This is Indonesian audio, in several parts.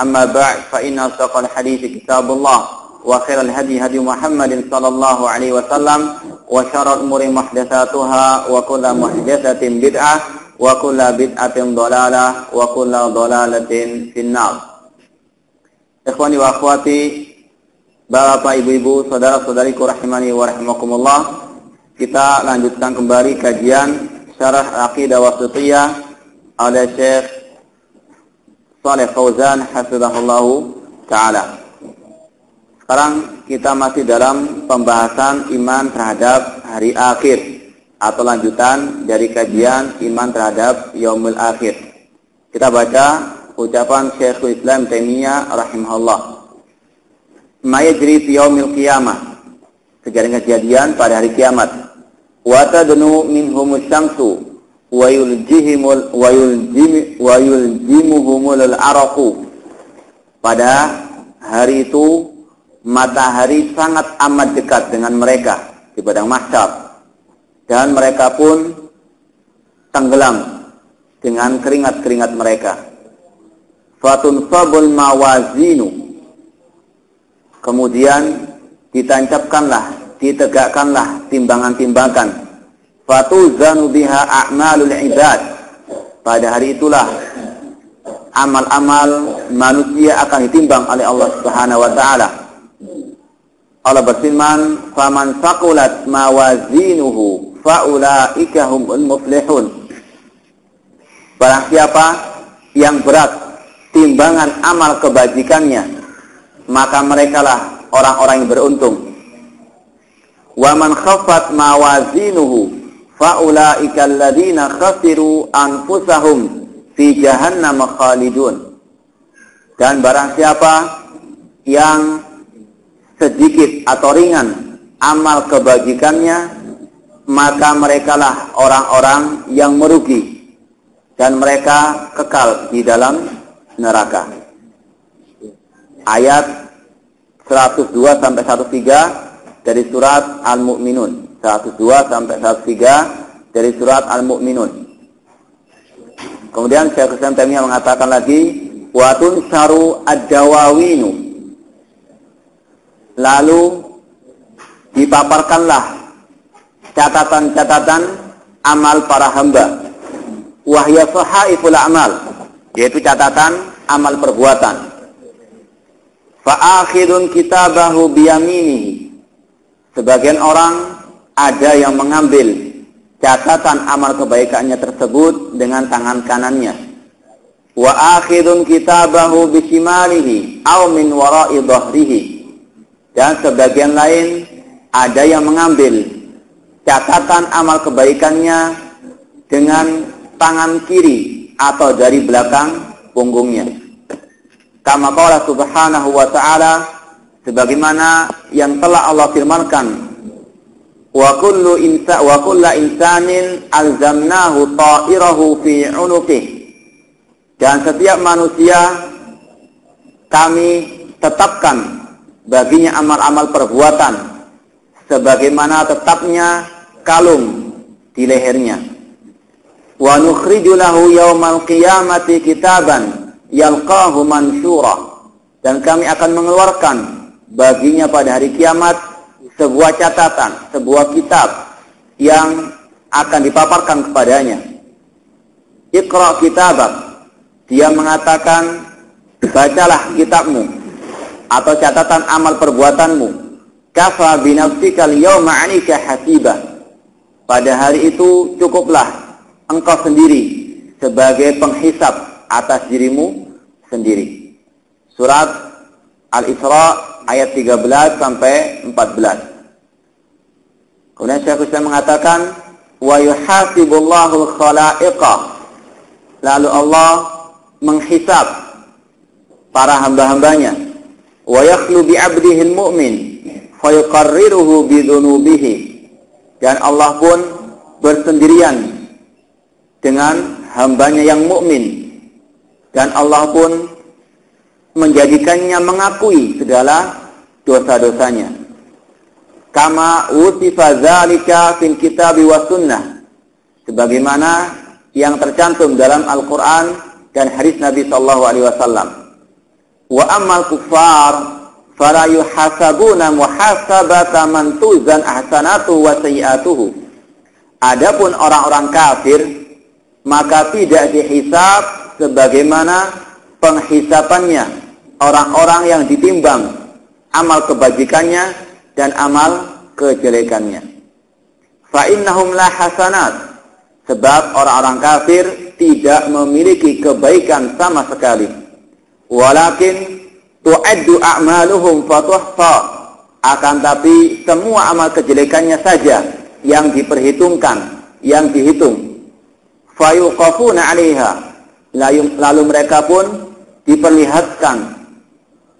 أما بعد فإن أصدق الحديث كتاب الله وخير الهدي هدي محمد صلى الله عليه وسلم وشر الأمور محدثاتها وكل محدثة بدعة وكل بدعة ضلالة وكل ضلالة في النار Ikhwani wa akhwati Bapak, Ibu-ibu, saudara-saudariku rahimani wa rahimakumullah Kita lanjutkan kembali kajian Syarah Aqidah Wasitiyah oleh Syekh Saleh Fauzan Hafizahullah Ta'ala Sekarang kita masih dalam pembahasan iman terhadap hari akhir Atau lanjutan dari kajian iman terhadap Yaumul Akhir Kita baca ucapan Syekhul Islam Taimiyah rahimahullah. Ma yajri fi yaumil qiyamah. Kejadian-kejadian pada hari kiamat. Wa tadnu minhum syamsu wa yuljihimul wa yuljim wa yuljimuhumul araqu. Pada hari itu matahari sangat amat dekat dengan mereka di padang mahsyar. Dan mereka pun tenggelam dengan keringat-keringat mereka. Fatunsabul mawazinu. Kemudian ditancapkanlah ditegakkanlah timbangan-timbangan fatuzanu biha a'malul ibad. Pada hari itulah amal-amal manusia akan ditimbang oleh Allah Subhanahu wa taala. Allah berfirman faman saqulat mawazinuhu faulaika humul muflihun. Barang siapa yang berat timbangan amal kebajikannya maka merekalah orang-orang yang beruntung. Wa man khaffat mawazinuhu faulaika alladziina khasiru anfusahum fi jahannam khalidun dan barang siapa yang sedikit atau ringan amal kebajikannya maka merekalah orang-orang yang merugi dan mereka kekal di dalam neraka. Ayat 102 sampai 103 dari surat Al-Mu'minun. 102 sampai 103 dari surat Al-Mu'minun. Kemudian Syekh Islam Taimiyah mengatakan lagi, "Watun saru ad-dawawinu." Lalu dipaparkanlah catatan-catatan amal para hamba. Wahya sahaiful amal yaitu catatan amal perbuatan. Fa'akhirun kitabahu biyaminihi. Sebagian orang ada yang mengambil catatan amal kebaikannya tersebut dengan tangan kanannya. Wa akhirun kitabahu bishimalihi aw min. Dan sebagian lain ada yang mengambil catatan amal kebaikannya dengan tangan kiri atau dari belakang punggungnya. Kama subhanahu wa ta'ala sebagaimana yang telah Allah firmankan wa kullu insa wa kullu insanin alzamnahu ta'irahu fi 'unuqih. Dan setiap manusia kami tetapkan baginya amal-amal perbuatan sebagaimana tetapnya kalung di lehernya. Wa nukhriju lahu yaumal qiyamati kitaban yalqahu mansura dan kami akan mengeluarkan baginya pada hari kiamat sebuah catatan, sebuah kitab yang akan dipaparkan kepadanya. Iqra kitabak. Dia mengatakan bacalah kitabmu atau catatan amal perbuatanmu. Kafa binafsika liyawma 'anika hasiba. Pada hari itu cukuplah engkau sendiri sebagai penghisap atas dirimu sendiri. Surat Al-Isra ayat 13 sampai 14. Kemudian Syekh Islam mengatakan wa yuhasibullahu al-khalaiqa. Lalu Allah menghisap para hamba-hambanya wa yakhlu bi 'abdihi al-mu'min fa yuqarriruhu bi dhunubihi. Dan Allah pun bersendirian dengan hambanya yang mukmin dan Allah pun menjadikannya mengakui segala dosa-dosanya. Kama usifa zalika fil kitab wa sunnah. Sebagaimana yang tercantum dalam Al-Qur'an dan hadis Nabi sallallahu alaihi wasallam. Wa ammal kuffar fala yuhasabuna muhasabata man tuzan ahsanatu wa sayiatuhu adapun orang-orang kafir maka tidak dihisab sebagaimana penghisapannya orang-orang yang ditimbang amal kebajikannya dan amal kejelekannya. Fa innahum la hasanat sebab orang-orang kafir tidak memiliki kebaikan sama sekali. Walakin tu'addu a'maluhum fatuhfa akan tapi semua amal kejelekannya saja yang diperhitungkan, yang dihitung. Fayuqafuna 'alaiha lalu mereka pun diperlihatkan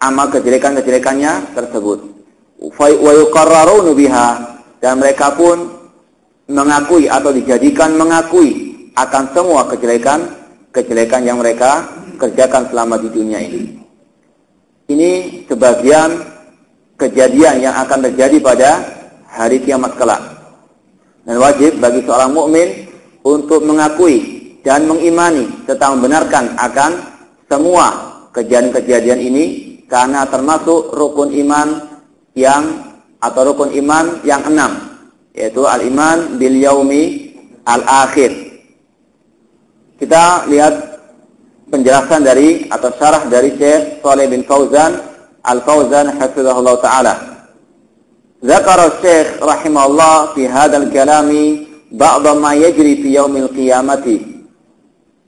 amal kejelekan-kejelekannya tersebut wa dan mereka pun mengakui atau dijadikan mengakui akan semua kejelekan kejelekan yang mereka kerjakan selama di dunia ini. Ini sebagian kejadian yang akan terjadi pada hari kiamat kelak. Dan wajib bagi seorang mukmin untuk mengakui dan mengimani serta membenarkan akan semua kejadian-kejadian ini karena termasuk rukun iman yang atau rukun iman yang enam yaitu al-iman bil yaumi al-akhir. Kita lihat penjelasan dari atau syarah dari Syekh Saleh bin Fauzan Al-Fauzan hafizahullah taala. Zakara Syekh rahimahullah fi hadzal kalami ba'd ma yajri fi yaumil qiyamati.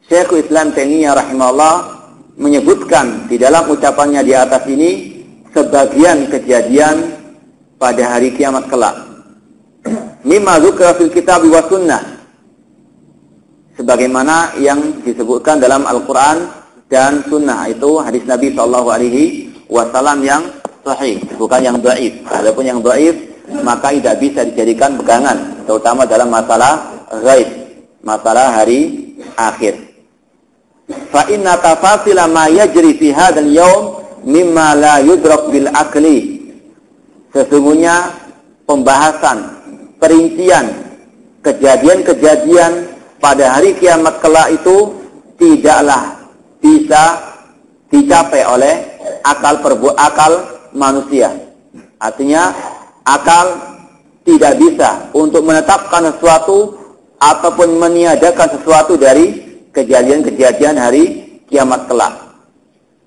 Syekh Islam Taimiyah rahimahullah menyebutkan di dalam ucapannya di atas ini sebagian kejadian pada hari kiamat kelak. Mimma dzukra fil kitab wa sunnah. Sebagaimana yang disebutkan dalam Al-Qur'an dan sunnah itu hadis Nabi sallallahu alaihi wasallam yang sahih, bukan yang dhaif. Adapun yang dhaif maka tidak bisa dijadikan pegangan, terutama dalam masalah ghaib, masalah hari akhir. Fa inna tafasila ma yajri fi hadzal yaum mimma la yudrak bil akli. Sesungguhnya pembahasan, perincian kejadian-kejadian pada hari kiamat kelak itu tidaklah bisa dicapai oleh akal perbu akal manusia. Artinya akal tidak bisa untuk menetapkan sesuatu ataupun meniadakan sesuatu dari kejadian-kejadian hari kiamat kelak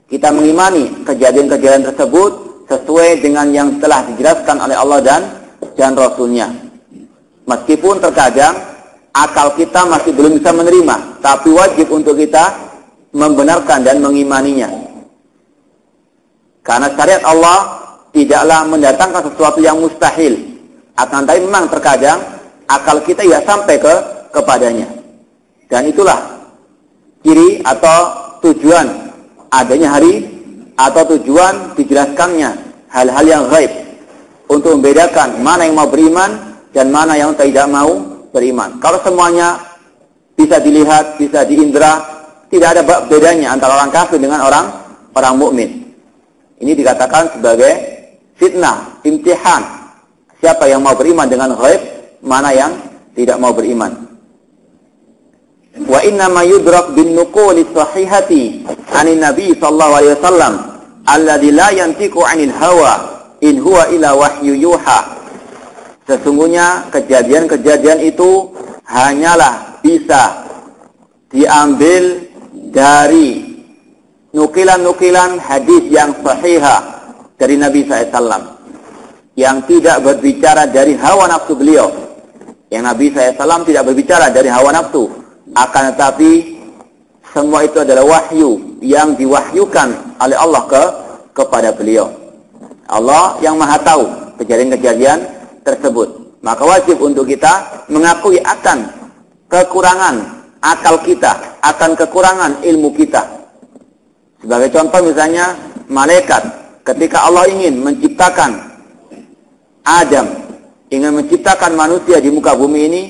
kita mengimani kejadian-kejadian tersebut sesuai dengan yang telah dijelaskan oleh Allah dan dan Rasulnya. Meskipun terkadang akal kita masih belum bisa menerima, tapi wajib untuk kita membenarkan dan mengimaninya. Karena syariat Allah tidaklah mendatangkan sesuatu yang mustahil. Akan tapi memang terkadang akal kita ya sampai ke kepadanya. Dan itulah ciri atau tujuan adanya hari atau tujuan dijelaskannya hal-hal yang gaib untuk membedakan mana yang mau beriman dan mana yang tidak mau beriman. Kalau semuanya bisa dilihat, bisa diindra, tidak ada bedanya antara orang kafir dengan orang orang mukmin. Ini dikatakan sebagai fitnah, imtihan. Siapa yang mau beriman dengan gaib, mana yang tidak mau beriman. Wa inna ma yudrak bin nuquli sahihati anin Nabi sallallahu alaihi wasallam alladzi la yantiqu 'anil hawa in huwa ila wahyu yuha. Sesungguhnya kejadian-kejadian itu hanyalah bisa diambil dari nukilan-nukilan hadis yang sahihah dari Nabi SAW yang tidak berbicara dari hawa nafsu beliau. Yang Nabi SAW tidak berbicara dari hawa nafsu. Akan tetapi semua itu adalah wahyu yang diwahyukan oleh Allah ke kepada beliau. Allah yang maha tahu kejadian-kejadian tersebut. Maka wajib untuk kita mengakui akan kekurangan akal kita, akan kekurangan ilmu kita. Sebagai contoh misalnya malaikat ketika Allah ingin menciptakan Adam ingin menciptakan manusia di muka bumi ini,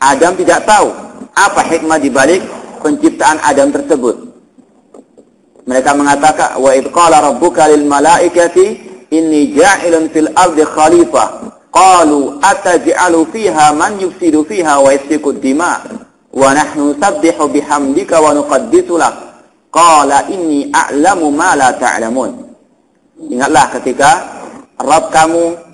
Adam tidak tahu apa hikmah di balik penciptaan Adam tersebut. Mereka mengatakan, "Wa id qala rabbuka lil malaikati inni ja'ilun fil ardi khalifah." Qalu ataj'alu fiha man yufsidu fiha wa yasfiku dima wa nahnu nusabbihu bihamdika wa nuqaddisu lak. Qala inni a'lamu ma la ta'lamun. Ingatlah ketika Rabb kamu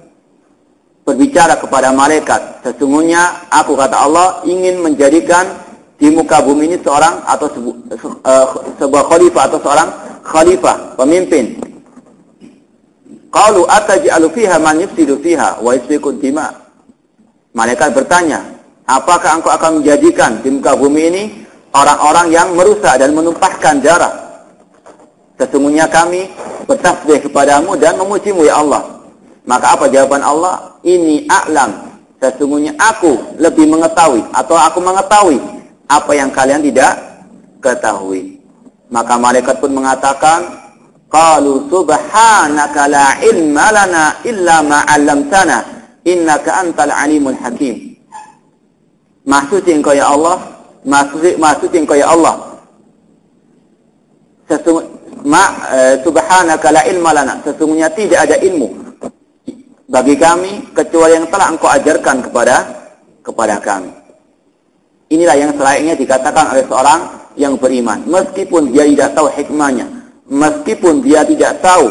berbicara kepada malaikat, sesungguhnya aku kata Allah ingin menjadikan di muka bumi ini seorang atau sebu, uh, sebuah khalifah atau seorang khalifah, pemimpin. Qalu ataj'alu fiha man yufsidu fiha wa yasfiku dima. Malaikat bertanya, apakah engkau akan menjadikan di muka bumi ini orang-orang yang merusak dan menumpahkan darah? Sesungguhnya kami bertasbih kepadamu dan memujimu ya Allah. Maka apa jawaban Allah? Ini a'lam. Sesungguhnya aku lebih mengetahui atau aku mengetahui apa yang kalian tidak ketahui. Maka malaikat pun mengatakan, Qalu subhanaka la ilma lana illa ma 'allamtana innaka antal alimul hakim. Maksudnya engkau ya Allah, maksud maksudnya engkau ya Allah. Sesungguhnya ma, e, subhanaka la ilma lana, sesungguhnya tidak ada ilmu bagi kami kecuali yang telah engkau ajarkan kepada kepada kami. Inilah yang selayaknya dikatakan oleh seorang yang beriman. Meskipun dia tidak tahu hikmahnya. Meskipun dia tidak tahu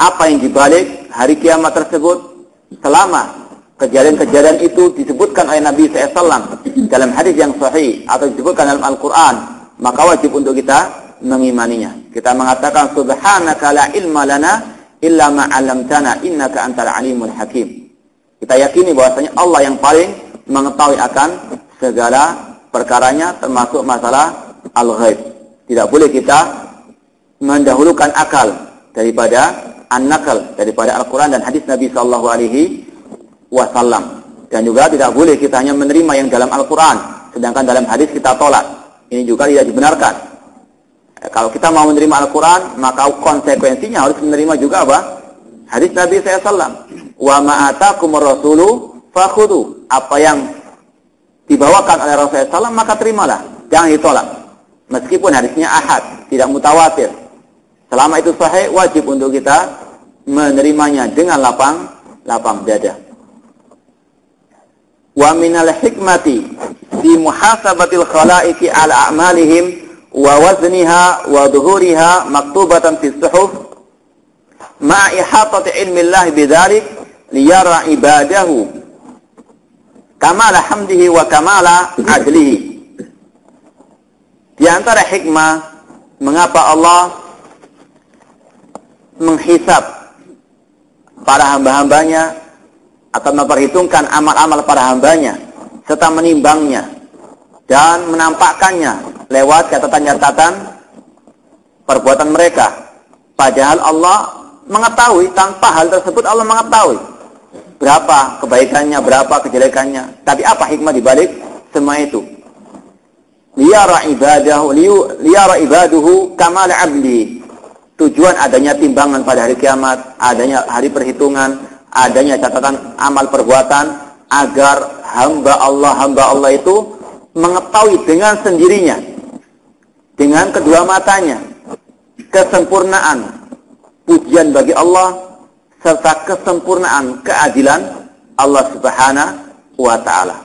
apa yang dibalik hari kiamat tersebut. Selama kejadian-kejadian itu disebutkan oleh Nabi SAW dalam hadis yang sahih atau disebutkan dalam Al-Quran. Maka wajib untuk kita mengimaninya. Kita mengatakan subhanaka la ilma lana illa ma'alamtana innaka antal alimul hakim. Kita yakini bahwasanya Allah yang paling mengetahui akan segala perkaranya termasuk masalah al-ghaib. Tidak boleh kita mendahulukan akal daripada an-nakal daripada Al-Qur'an dan hadis Nabi sallallahu alaihi wasallam. Dan juga tidak boleh kita hanya menerima yang dalam Al-Qur'an sedangkan dalam hadis kita tolak. Ini juga tidak dibenarkan. Kalau kita mau menerima Al-Quran, maka konsekuensinya harus menerima juga apa? Hadis Nabi SAW. Wa ma'atakum rasulu fakhudu. Apa yang dibawakan oleh Rasulullah SAW, maka terimalah. Jangan ditolak. Meskipun hadisnya ahad, tidak mutawatir. Selama itu sahih, wajib untuk kita menerimanya dengan lapang lapang dada. Wa minal hikmati di muhasabatil khalaiki ala a'malihim wa wazniha wa dhuhuriha maktubatan fi suhuf ma ihatati ilmi Allah bidzalik liyara ibadahu kamala hamdihi wa kamala adlihi. Di antara hikmah mengapa Allah menghisap para hamba-hambanya atau memperhitungkan amal-amal para hambanya serta menimbangnya dan menampakkannya lewat catatan-catatan perbuatan mereka. Padahal Allah mengetahui tanpa hal tersebut Allah mengetahui berapa kebaikannya, berapa kejelekannya. Tapi apa hikmah di balik semua itu? Liyara ibadahu liyara ibaduhu kamal abdi. Tujuan adanya timbangan pada hari kiamat, adanya hari perhitungan, adanya catatan amal perbuatan agar hamba Allah hamba Allah itu mengetahui dengan sendirinya dengan kedua matanya kesempurnaan pujian bagi Allah serta kesempurnaan keadilan Allah Subhanahu wa taala.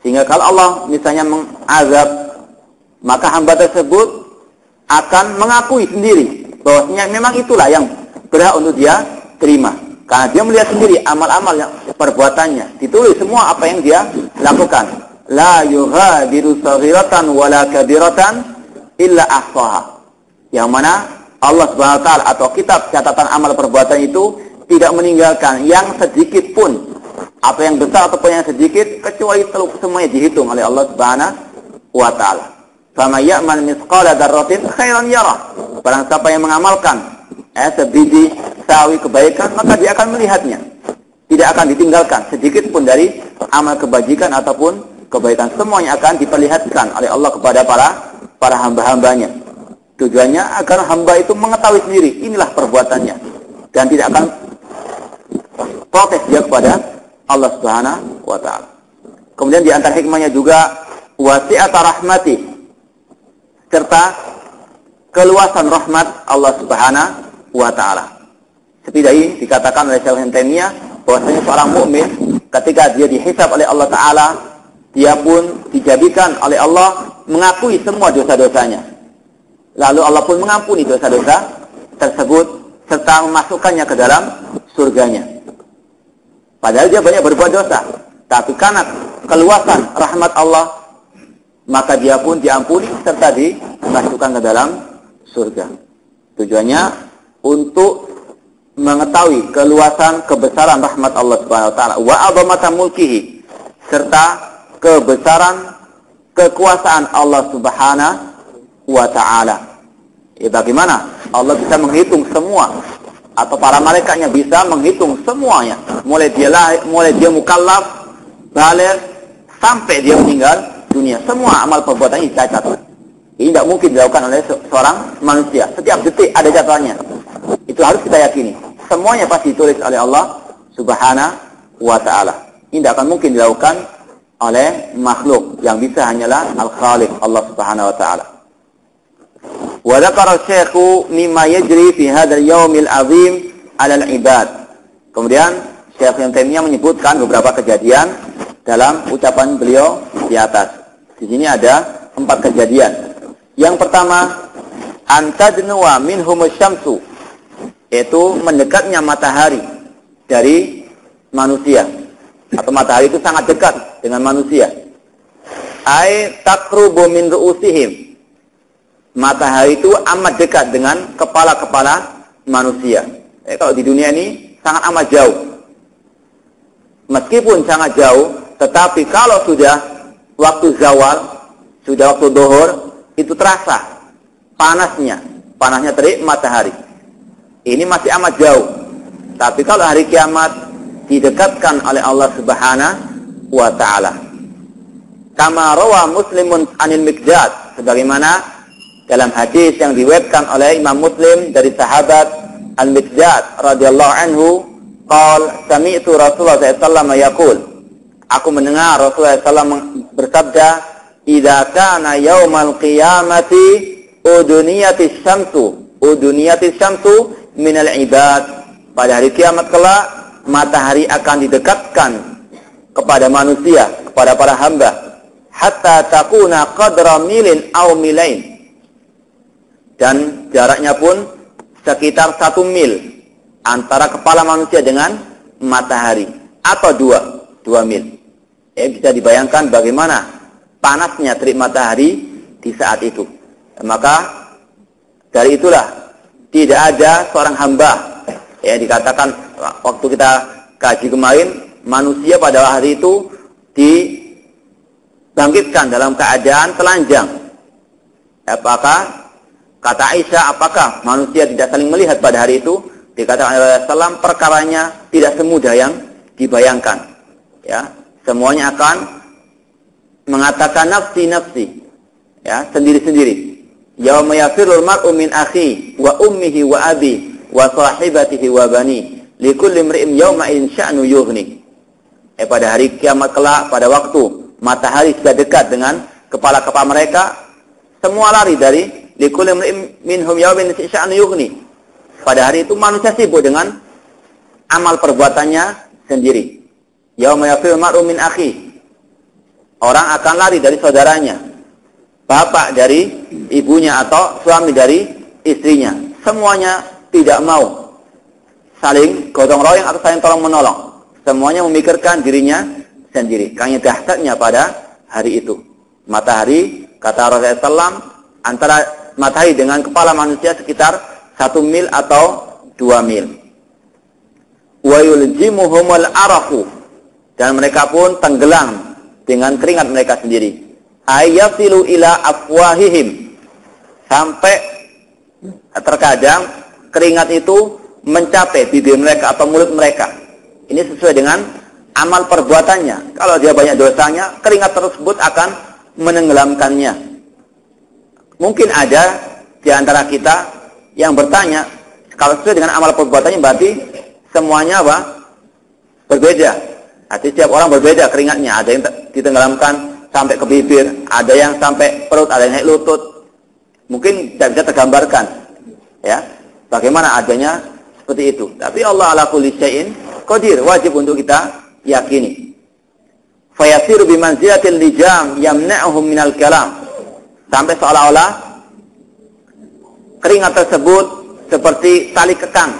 Sehingga kalau Allah misalnya mengazab maka hamba tersebut akan mengakui sendiri bahwasanya memang itulah yang berhak untuk dia terima. Karena dia melihat sendiri amal-amal yang perbuatannya, ditulis semua apa yang dia lakukan. La yughadiru saghiratan wala kabiratan illa ahsaha. Yang mana Allah Subhanahu wa taala atau kitab catatan amal perbuatan itu tidak meninggalkan yang sedikit pun atau yang besar ataupun yang sedikit kecuali semuanya dihitung oleh Allah Subhanahu wa taala. Fama ya'mal mithqala dzarratin khairan yarah. Barang siapa yang mengamalkan eh, sebiji sawi kebaikan maka dia akan melihatnya. Tidak akan ditinggalkan sedikit pun dari amal kebajikan ataupun kebaikan semuanya akan diperlihatkan oleh Allah kepada para para hamba-hambanya. Tujuannya agar hamba itu mengetahui sendiri inilah perbuatannya dan tidak akan protes dia kepada Allah Subhanahu wa taala. Kemudian di antara hikmahnya juga wasi'at rahmati serta keluasan rahmat Allah Subhanahu wa taala. Ini dikatakan oleh Syekh Taimiyah bahwasanya seorang mukmin ketika dia dihisab oleh Allah taala, dia pun dijadikan oleh Allah mengakui semua dosa-dosanya. Lalu Allah pun mengampuni dosa-dosa tersebut serta memasukkannya ke dalam surganya. Padahal dia banyak berbuat dosa. Tapi karena keluasan rahmat Allah, maka dia pun diampuni serta dimasukkan ke dalam surga. Tujuannya untuk mengetahui keluasan kebesaran rahmat Allah Subhanahu wa taala wa mulkihi serta kebesaran kekuasaan Allah Subhanahu wa taala. Ya bagaimana? Allah bisa menghitung semua atau para malaikatnya bisa menghitung semuanya. Mulai dia lahir, mulai dia mukallaf balik sampai dia meninggal dunia. Semua amal perbuatannya dicatat ini tidak mungkin dilakukan oleh seorang manusia. Setiap detik ada jadwalnya itu harus kita yakini. Semuanya pasti ditulis oleh Allah subhanahu wa ta'ala. Ini tidak akan mungkin dilakukan oleh makhluk yang bisa hanyalah al-khaliq Allah subhanahu wa ta'ala Wa dzakara Syekhu mimma yajri fi hadzal yaumil azim 'ala al-ibad. Kemudian Syekh yang Taimiyah menyebutkan beberapa kejadian dalam ucapan beliau di atas. Di sini ada empat kejadian. Yang pertama, antadnuwa minhum syamsu yaitu mendekatnya matahari dari manusia atau matahari itu sangat dekat dengan manusia. Ai takrubu min ru'usihim matahari itu amat dekat dengan kepala-kepala manusia. Eh, kalau di dunia ini sangat amat jauh. Meskipun sangat jauh, tetapi kalau sudah waktu zawal, sudah waktu dohor, itu terasa panasnya, panasnya terik matahari. Ini masih amat jauh. Tapi kalau hari kiamat didekatkan oleh Allah Subhanahu wa taala. Kama rawa Muslimun anil Miqdad sebagaimana dalam hadis yang diwetkan oleh Imam Muslim dari sahabat Al-Miqdad radhiyallahu anhu qal sami'tu Rasulullah sallallahu yaqul. Aku mendengar Rasulullah sallallahu bersabda idza kana yaumal qiyamati uduniyati syamsu. Uduniyati syamsu minal ibad. Pada hari kiamat kelak matahari akan didekatkan kepada manusia kepada para hamba hatta takuna qadra milin aw milain dan jaraknya pun sekitar satu mil antara kepala manusia dengan matahari atau dua dua mil. Ya, bisa dibayangkan bagaimana panasnya terik matahari di saat itu. Maka dari itulah tidak ada seorang hamba ya dikatakan waktu kita kaji kemarin manusia pada hari itu dibangkitkan dalam keadaan telanjang. Apakah Kata Aisyah, apakah manusia tidak saling melihat pada hari itu? Dikatakan oleh Rasulullah perkaranya tidak semudah yang dibayangkan. Ya, semuanya akan mengatakan nafsi-nafsi. Ya, sendiri-sendiri. Yauma yafirul mar'u min akhi wa ummihi wa abi wa sahibatihi wa bani. Likulli imri'in yawma in sya'nu yughni. Eh, pada hari kiamat kelak, pada waktu matahari sudah dekat dengan kepala-kepala mereka, semua lari dari Likulli minhum yawmin sya'an yughni. Pada hari itu manusia sibuk dengan amal perbuatannya sendiri. Yauma yafil mar'u min akhi. Orang akan lari dari saudaranya. Bapak dari ibunya atau suami dari istrinya. Semuanya tidak mau saling gotong royong atau saling tolong menolong. Semuanya memikirkan dirinya sendiri. Karena dahsyatnya pada hari itu. Matahari, kata Rasulullah antara matahari dengan kepala manusia sekitar satu mil atau dua mil. Wa yuljimuhumul arafu dan mereka pun tenggelam dengan keringat mereka sendiri. Ayasilu ila afwahihim sampai terkadang keringat itu mencapai bibir mereka atau mulut mereka. Ini sesuai dengan amal perbuatannya. Kalau dia banyak dosanya, keringat tersebut akan menenggelamkannya. Mungkin ada di antara kita yang bertanya, kalau sesuai dengan amal perbuatannya berarti semuanya apa? Berbeda. Artinya setiap orang berbeda keringatnya. Ada yang ditenggelamkan sampai ke bibir, ada yang sampai perut, ada yang naik lutut. Mungkin tidak bisa tergambarkan. Ya, bagaimana adanya seperti itu. Tapi Allah ala kulli syai'in qadir, wajib untuk kita yakini. Fayasiru bimanzilatil lijam yamna'uhum minal kalam. Sampai seolah-olah keringat tersebut seperti tali kekang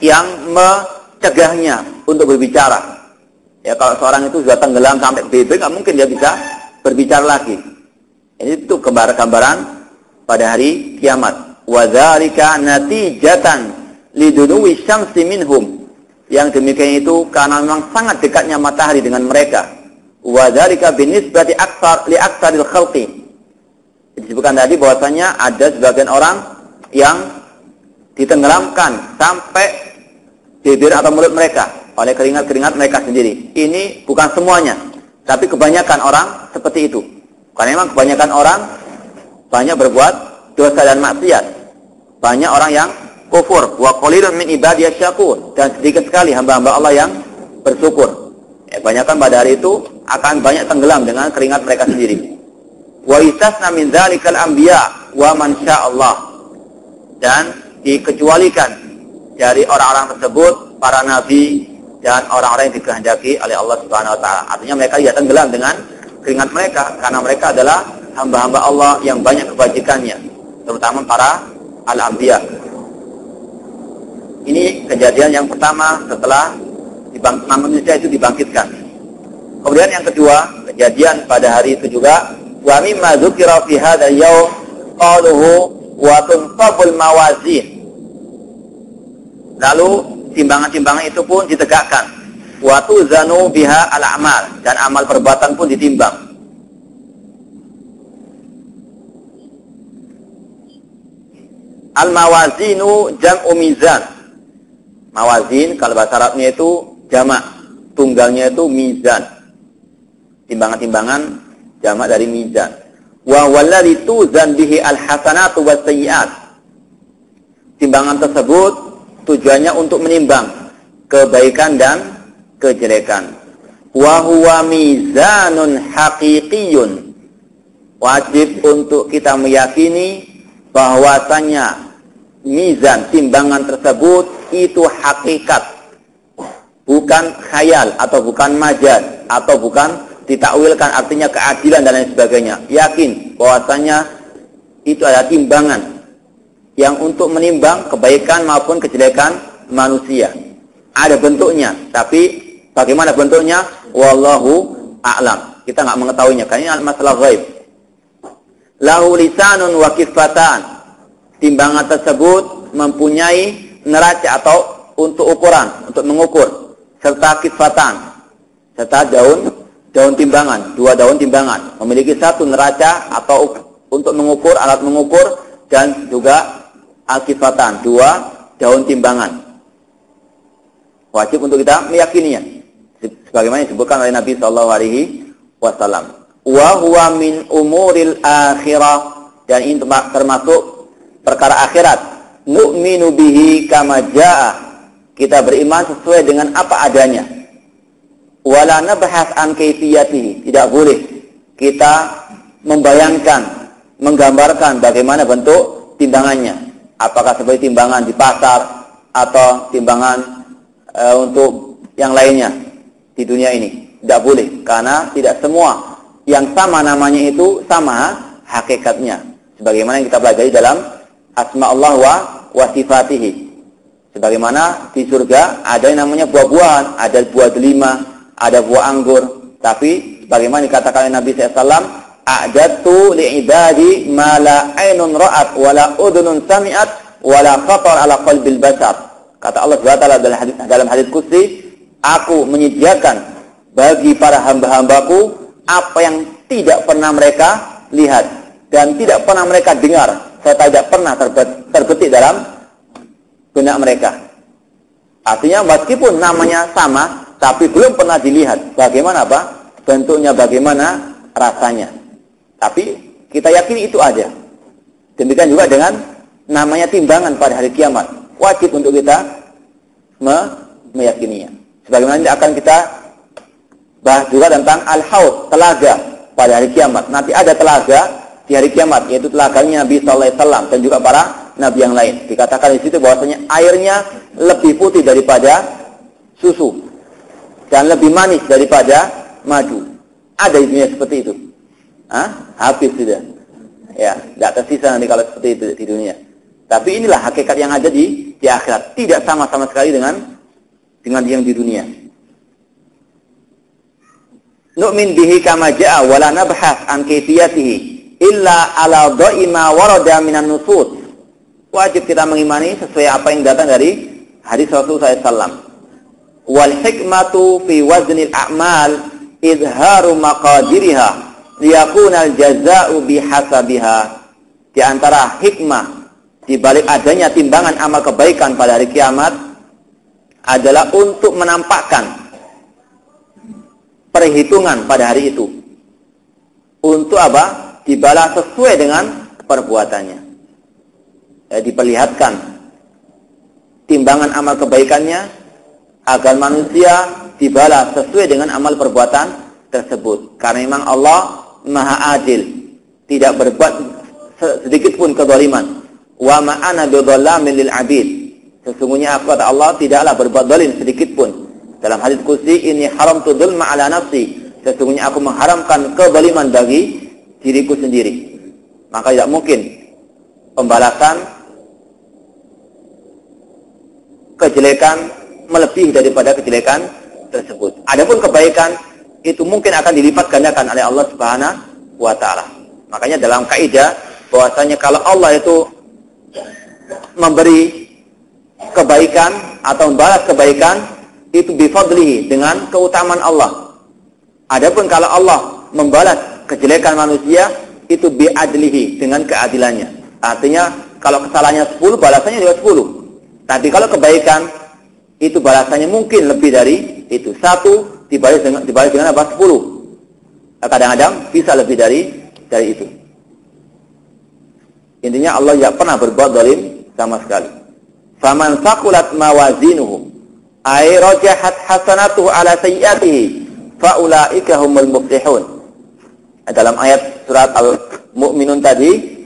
yang mencegahnya untuk berbicara. Ya kalau seorang itu sudah tenggelam sampai bibir, nggak mungkin dia bisa berbicara lagi. Ini itu gambaran-gambaran pada hari kiamat. Wadzalika natijatan lidunuwi syamsi minhum yang demikian itu karena memang sangat dekatnya matahari dengan mereka. Wa dzalika binisbati aktsar li aktsaril khalqi. Disebutkan tadi bahwasanya ada sebagian orang yang ditenggelamkan sampai bibir atau mulut mereka oleh keringat-keringat mereka sendiri. Ini bukan semuanya, tapi kebanyakan orang seperti itu. Karena memang kebanyakan orang banyak berbuat dosa dan maksiat. Banyak orang yang kufur wa qalilun min ibadiyas syakur dan sedikit sekali hamba-hamba Allah yang bersyukur. Ya, banyakkan pada hari itu akan banyak tenggelam dengan keringat mereka sendiri. Wa istasna min dzalikal anbiya wa man Allah. Dan dikecualikan dari orang-orang tersebut para nabi dan orang-orang yang dikehendaki oleh Allah Subhanahu wa taala. Artinya mereka ya tenggelam dengan keringat mereka karena mereka adalah hamba-hamba Allah yang banyak kebajikannya, terutama para al-anbiya. Ini kejadian yang pertama setelah manusia itu dibangkitkan. Kemudian yang kedua, kejadian pada hari itu juga wa mimma dzukira fi hadzal yaum qaluhu wa tunqabul mawazin. Lalu timbangan-timbangan itu pun ditegakkan. Wa tuzanu biha al-amal dan amal perbuatan pun ditimbang. Al-mawazinu jam'u mizan Mawazin kalau bahasa Arabnya itu jamak, tunggalnya itu mizan. Timbangan-timbangan jamak dari mizan. Wa walladzi tuzan bihi al-hasanatu was-sayyi'at. Timbangan tersebut tujuannya untuk menimbang kebaikan dan kejelekan. Wa huwa mizanun haqiqiyun. Wajib untuk kita meyakini bahwasanya mizan timbangan tersebut itu hakikat. Bukan khayal atau bukan majaz atau bukan ditakwilkan artinya keadilan dan lain sebagainya. Yakin bahwasanya itu adalah timbangan yang untuk menimbang kebaikan maupun kejelekan manusia. Ada bentuknya tapi bagaimana bentuknya? Wallahu a'lam. Kita nggak mengetahuinya. Karena ini masalah gaib lahu lisanun wa kifatan. Timbangan tersebut mempunyai neraca atau untuk ukuran, untuk mengukur serta kifatan serta daun daun timbangan, dua daun timbangan. Memiliki satu neraca atau untuk mengukur alat mengukur dan juga alkifatan dua daun timbangan. Wajib untuk kita meyakininya sebagaimana disebutkan oleh Nabi Shallallahu Alaihi Wasallam. Wa huwa min umuril akhirah dan ini termasuk perkara akhirat nu'minu bihi kama jaa. Kita beriman sesuai dengan apa adanya. Wala nabhas an kaifiyatihi. Tidak boleh kita membayangkan, menggambarkan bagaimana bentuk timbangannya. Apakah seperti timbangan di pasar atau timbangan e, untuk yang lainnya di dunia ini. Tidak boleh karena tidak semua yang sama namanya itu sama hakikatnya. Sebagaimana yang kita pelajari dalam asma Allah wa wasifatihi. Sebagaimana di surga ada yang namanya buah-buahan, ada buah delima, ada buah anggur. Tapi bagaimana dikatakan oleh Nabi SAW, a'dadtu li'ibadi ma la ainun ra'at wa la udhunun sami'at wa la khatar ala qalbil basar. Kata Allah SWT dalam hadis dalam hadis kursi, aku menyediakan bagi para hamba-hambaku apa yang tidak pernah mereka lihat dan tidak pernah mereka dengar serta tidak pernah terbetik dalam benak mereka. Artinya meskipun namanya sama, tapi belum pernah dilihat bagaimana apa bentuknya, bagaimana rasanya. Tapi kita yakini itu aja. Demikian juga dengan namanya timbangan pada hari kiamat. Wajib untuk kita me meyakininya. Sebagaimana akan kita bahas juga tentang al-haud, telaga pada hari kiamat. Nanti ada telaga di hari kiamat, yaitu telaganya Nabi Sallallahu Alaihi Wasallam dan juga para nabi yang lain. Dikatakan di situ bahwasanya airnya lebih putih daripada susu dan lebih manis daripada madu. Ada itunya seperti itu. Hah? Habis sudah. Ya, tidak tersisa nanti kalau seperti itu di dunia. Tapi inilah hakikat yang ada di di akhirat. Tidak sama sama sekali dengan dengan yang di dunia. Nu'min bihi kama ja'a la nabhas an illa ala dha'ima warada minan nusud. Wajib kita mengimani sesuai apa yang datang dari hadis Rasulullah SAW. Wal hikmatu fi waznil a'mal izharu maqadiriha liyakuna al-jaza'u bihasabiha. Di antara hikmah di balik adanya timbangan amal kebaikan pada hari kiamat adalah untuk menampakkan perhitungan pada hari itu. Untuk apa? Dibalas sesuai dengan perbuatannya. Ya, diperlihatkan timbangan amal kebaikannya agar manusia dibalas sesuai dengan amal perbuatan tersebut. Karena memang Allah maha adil, tidak berbuat sedikit pun kezaliman. Wa ma ana bidhallamin lil abid. Sesungguhnya aku kata Allah tidaklah berbuat zalim sedikit pun. Dalam hadis kursi ini haram tu dzulma ala nafsi. Sesungguhnya aku mengharamkan kezaliman bagi diriku sendiri. Maka tidak mungkin pembalasan kejelekan melebihi daripada kejelekan tersebut. Adapun kebaikan itu mungkin akan dilipat gandakan oleh Allah Subhanahu wa taala. Makanya dalam kaidah bahwasanya kalau Allah itu memberi kebaikan atau membalas kebaikan itu bifadlihi dengan keutamaan Allah. Adapun kalau Allah membalas kejelekan manusia itu biadlihi dengan keadilannya. Artinya kalau kesalahannya 10 balasannya juga 10. Tapi kalau kebaikan itu balasannya mungkin lebih dari itu. Satu dibalas dengan dibalas dengan apa? 10. Nah, kadang-kadang bisa lebih dari dari itu. Intinya Allah tidak pernah berbuat zalim sama sekali. Faman fakulat mawazinuhu ay rajahat hasanatuhu ala sayyiatihi faulaika humul muflihun. Dalam ayat surat Al-Mu'minun tadi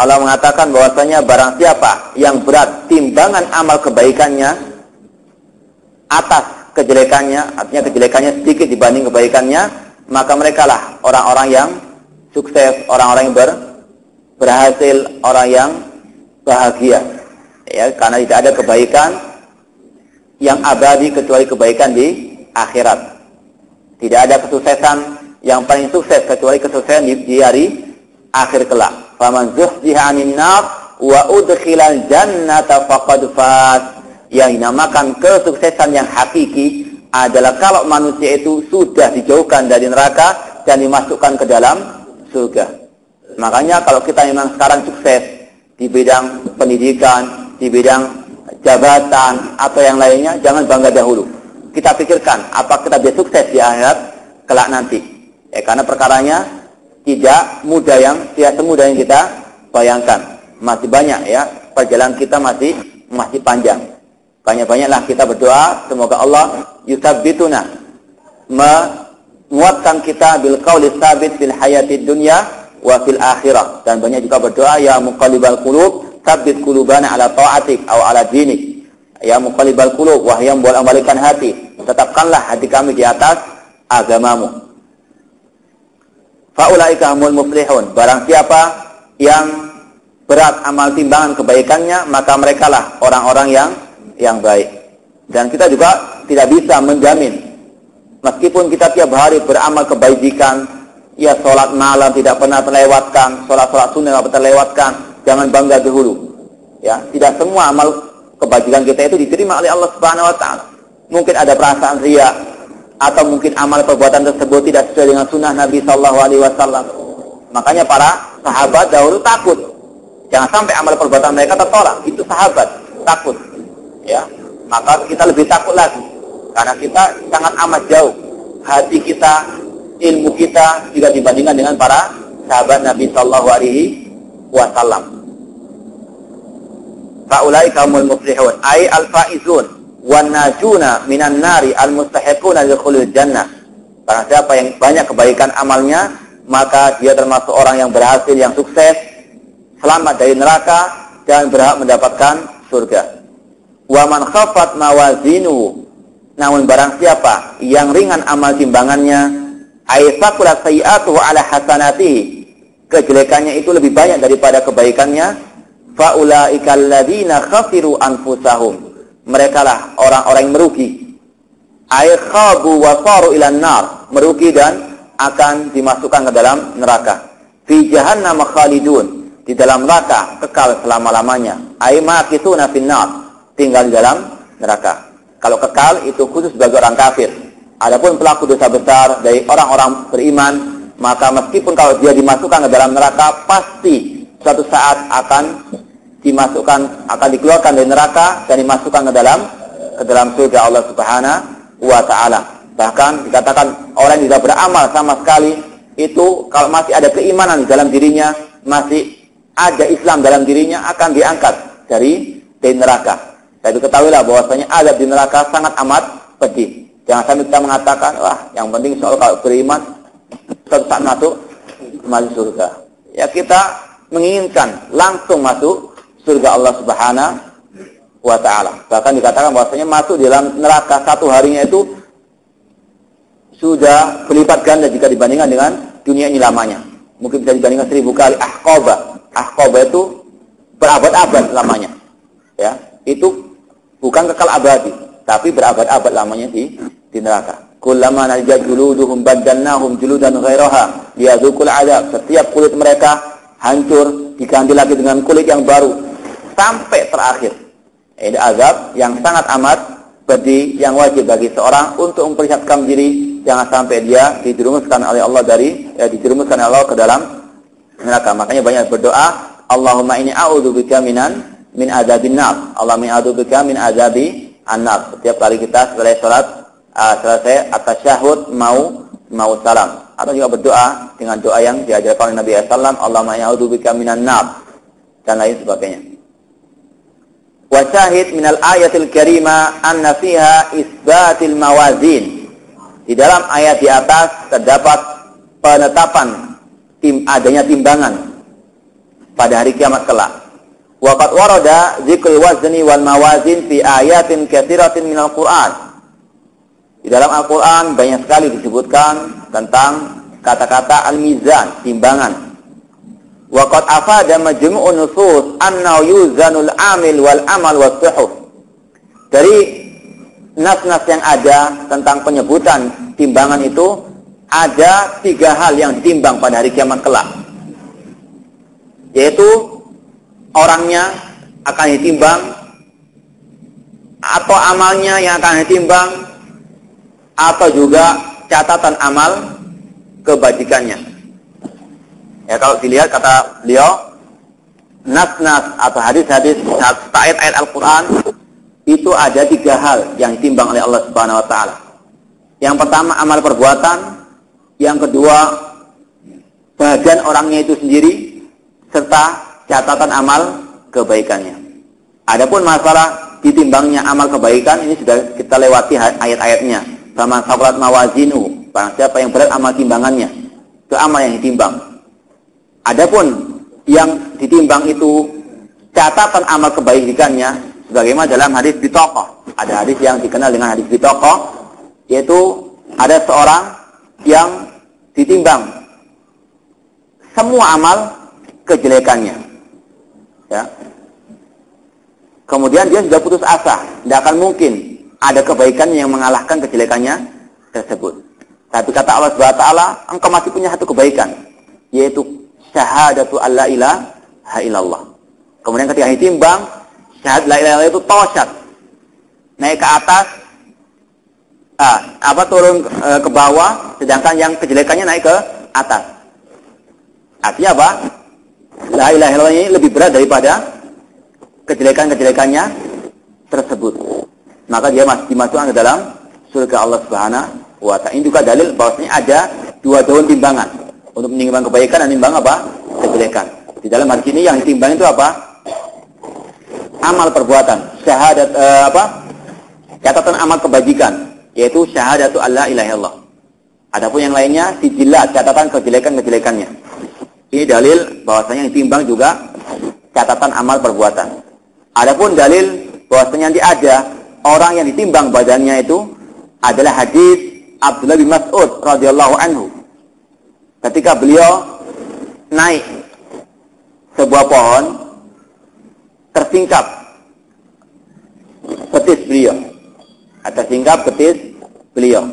Allah mengatakan bahwasanya barang siapa yang berat timbangan amal kebaikannya atas kejelekannya, artinya kejelekannya sedikit dibanding kebaikannya, maka mereka lah orang-orang yang sukses, orang-orang yang ber, berhasil, orang yang bahagia. Ya, karena tidak ada kebaikan yang abadi kecuali kebaikan di akhirat. Tidak ada kesuksesan yang paling sukses kecuali kesuksesan di, di hari akhir kelak. Faman zuhziha 'anil nar wa udkhilal jannata faqad faz yang dinamakan kesuksesan yang hakiki adalah kalau manusia itu sudah dijauhkan dari neraka dan dimasukkan ke dalam surga. Makanya kalau kita memang sekarang sukses di bidang pendidikan, di bidang jabatan atau yang lainnya, jangan bangga dahulu. Kita pikirkan apa kita bisa sukses di akhirat kelak nanti. Ya, karena perkaranya tidak mudah yang tidak semudah yang kita bayangkan. Masih banyak ya perjalanan kita masih masih panjang. Banyak-banyaklah kita berdoa semoga Allah yuthabbituna menguatkan kita bil qauli tsabit fil hayati dunya wa fil akhirah dan banyak juga berdoa ya muqallibal qulub tsabbit qulubana ala taatik atau ala dinik ya muqallibal qulub wahai yang bolak-balikan hati tetapkanlah hati kami di atas agamamu faulaika humul muflihun barang siapa yang berat amal timbangan kebaikannya maka merekalah orang-orang yang yang baik. Dan kita juga tidak bisa menjamin meskipun kita tiap hari beramal kebaikan ya sholat malam tidak pernah terlewatkan, sholat-sholat sunnah tidak pernah terlewatkan, jangan bangga dahulu. Ya, tidak semua amal kebajikan kita itu diterima oleh Allah Subhanahu wa taala. Mungkin ada perasaan ria atau mungkin amal perbuatan tersebut tidak sesuai dengan sunnah Nabi Shallallahu alaihi wasallam. Makanya para sahabat dahulu takut. Jangan sampai amal perbuatan mereka tertolak. Itu sahabat takut. Ya. Maka kita lebih takut lagi karena kita sangat amat jauh hati kita, ilmu kita jika dibandingkan dengan para sahabat Nabi Shallallahu Alaihi Wasallam. Faulai kaumul muflihun, ay al faizun, wan najuna minan nari al mustahiquna lil khulul jannah. Karena siapa yang banyak kebaikan amalnya, maka dia termasuk orang yang berhasil, yang sukses, selamat dari neraka dan berhak mendapatkan surga. Wa man khafat mawazinu namun barang siapa yang ringan amal timbangannya, aisakulat sayi'atuhu ala hasanatihi. Kejelekannya itu lebih banyak daripada kebaikannya. Fa'ulaika alladhina khasiru anfusahum. Mereka lah orang-orang yang merugi. Ay khabu wa ilan nar. Merugi dan akan dimasukkan ke dalam neraka. Fi jahannam khalidun. Di dalam neraka kekal selama-lamanya. Ay makisuna finnar. Tinggal di dalam neraka. Kalau kekal itu khusus bagi orang kafir. Adapun pelaku dosa besar dari orang-orang beriman, maka meskipun kalau dia dimasukkan ke dalam neraka, pasti suatu saat akan dimasukkan, akan dikeluarkan dari neraka dan dimasukkan ke dalam ke dalam surga Allah Subhanahu wa taala. Bahkan dikatakan orang yang tidak beramal sama sekali itu kalau masih ada keimanan di dalam dirinya, masih ada Islam dalam dirinya akan diangkat dari dari neraka. Tapi ketahuilah bahwasanya azab di neraka sangat amat pedih. Jangan sampai kita mengatakan, wah yang penting soal kalau beriman, saat masuk, masuk surga. Ya kita menginginkan langsung masuk surga Allah Subhanahu wa taala. Bahkan dikatakan bahwasanya masuk di dalam neraka satu harinya itu sudah berlipat ganda jika dibandingkan dengan dunia ini lamanya. Mungkin bisa dibandingkan seribu kali ahqaba. Ahqaba itu berabad-abad lamanya. Ya, itu bukan kekal abadi, tapi berabad-abad lamanya di di neraka. Kullama najat juluduhum badalnahum juludan ghairaha liyadzuqul adab. Setiap kulit mereka hancur diganti lagi dengan kulit yang baru sampai terakhir. Ini azab yang sangat amat pedih yang wajib bagi seorang untuk mempersiapkan diri jangan sampai dia dijerumuskan oleh Allah dari ya, dijerumuskan oleh Allah ke dalam neraka. Makanya banyak berdoa, Allahumma ini a'udzubika minan min azabin nar. Allah mi'adzubika min azabi an-nar. Setiap kali kita selesai salat uh, selesai atas syahud mau mau salam atau juga berdoa dengan doa yang diajarkan oleh Nabi sallam Allah mi'adzubika minan nar dan lain sebagainya. Wa syahid minal ayatil karima anna fiha isbatil mawazin. Di dalam ayat di atas terdapat penetapan tim adanya timbangan pada hari kiamat kelak. Waqad warada dzikrul wazni wal mawazin fi ayatin katsiratin minal Qur'an. Di dalam Al-Qur'an banyak sekali disebutkan tentang kata-kata al-mizan, timbangan. Waqad afada majmu'un nusus anna yuzanul amil wal amal was suhuf. Dari nas-nas yang ada tentang penyebutan timbangan itu ada tiga hal yang ditimbang pada hari kiamat kelak. Yaitu orangnya akan ditimbang atau amalnya yang akan ditimbang atau juga catatan amal kebajikannya. Ya kalau dilihat kata beliau nas-nas atau hadis-hadis ayat-ayat Al-Quran itu ada tiga hal yang ditimbang oleh Allah Subhanahu Wa Taala. Yang pertama amal perbuatan, yang kedua bagian orangnya itu sendiri, serta catatan amal kebaikannya. Adapun masalah ditimbangnya amal kebaikan ini sudah kita lewati ayat-ayatnya. Sama sakulat mawazinu, barang siapa yang berat amal timbangannya, itu amal yang ditimbang. Adapun yang ditimbang itu catatan amal kebaikannya sebagaimana dalam hadis bitokoh. Ada hadis yang dikenal dengan hadis bitokoh, yaitu ada seorang yang ditimbang semua amal kejelekannya. Ya. Kemudian dia sudah putus asa. Tidak akan mungkin ada kebaikan yang mengalahkan kejelekannya tersebut. Tapi kata Allah taala, engkau masih punya satu kebaikan, yaitu syahadatu alla ilaha illallah. Kemudian ketika ditimbang, syahadat la ilaha itu tosyat. Naik ke atas, ah, apa turun e, ke bawah, sedangkan yang kejelekannya naik ke atas. Artinya apa? La ilaha illallah ini lebih berat daripada kejelekan-kejelekannya tersebut. Maka dia masih dimasukkan ke dalam surga Allah Subhanahu wa ta'ala. Ini juga dalil bahwasanya ada dua daun timbangan untuk menimbang kebaikan dan menimbang apa? kejelekan. Di dalam hadis ini yang ditimbang itu apa? Amal perbuatan, syahadat eh, apa? Catatan amal kebajikan, yaitu syahadatu Allah ilaha illallah. Adapun yang lainnya sijilat catatan kejelekan-kejelekannya. Ini dalil bahwasanya yang ditimbang juga catatan amal perbuatan. Adapun dalil bahwasanya nanti ada orang yang ditimbang badannya itu adalah hadis Abdullah bin Mas'ud radhiyallahu anhu. Ketika beliau naik sebuah pohon tersingkap betis beliau. Tersingkap betis beliau.